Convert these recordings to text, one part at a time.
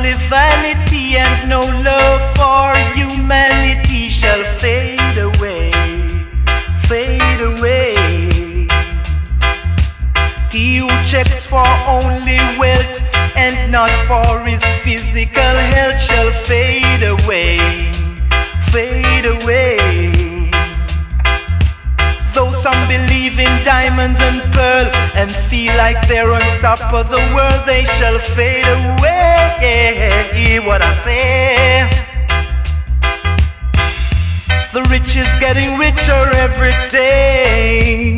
only vanity and no love for humanity shall fade away, fade away. He who checks for only wealth and not for his physical health shall fade away, fade away. Though some believe in diamonds and pearl and feel like they're on top of the world, they shall fade away. Getting richer every day.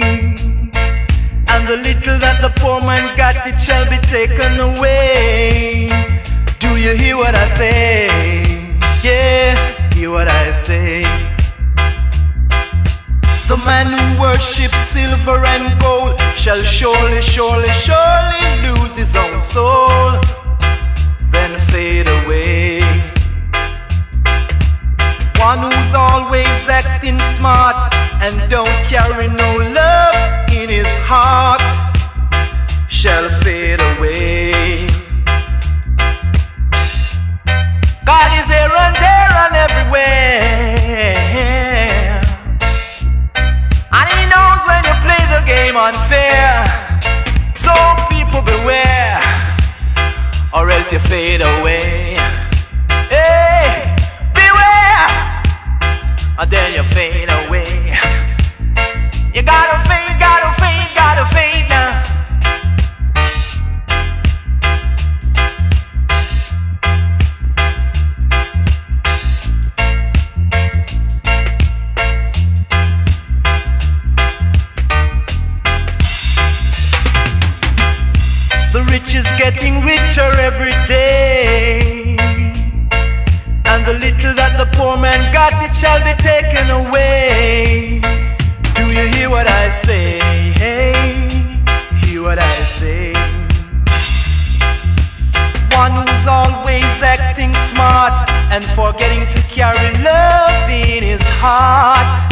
And the little that the poor man got, it shall be taken away. Do you hear what I say? Yeah, hear what I say. The man who worships silver and gold shall surely, surely, surely lose his own soul, who's always acting smart and don't carry no love in his heart shall fade away. God is here and there and everywhere. And he knows when you play the game unfair. So people beware, or else you fade away. The rich is getting richer every day. And the little that the poor man got, it shall be taken away. Do you hear what I say? Hey, hear what I say. One who's always acting smart and forgetting to carry love in his heart